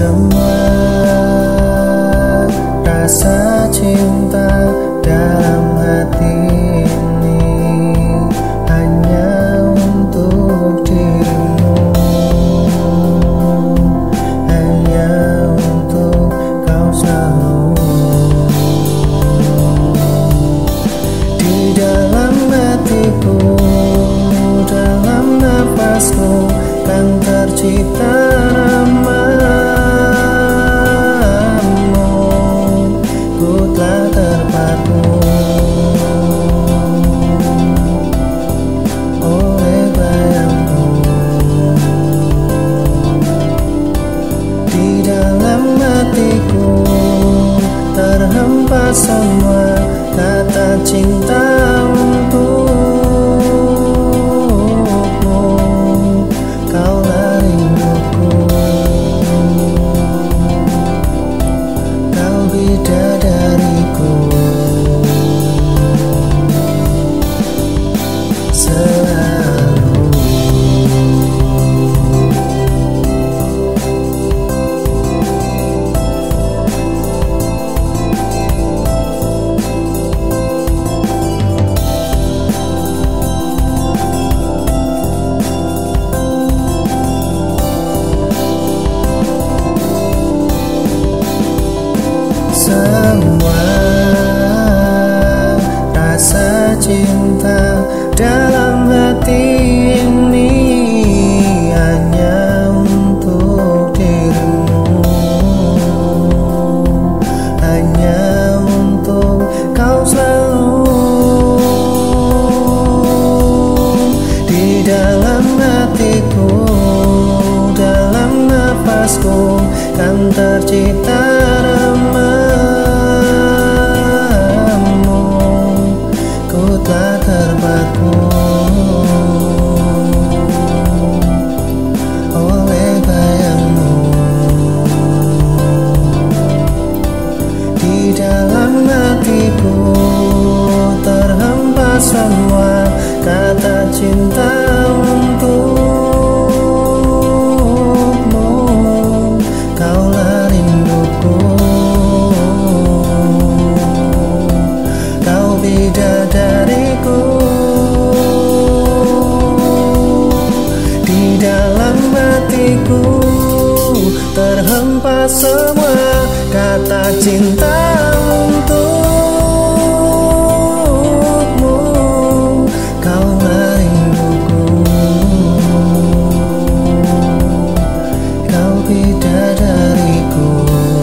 semua rasa cinta dalam hati ini hanya untuk dirimu hanya untuk kau selalu. Di dalam hatiku dalam nafasku kan tercipta watching semua rasa cinta. cinta untukmu Kaulah rinduku. Kau bidadariku. Di dalam hatiku Terhempas semua kata cinta. tidak dariku.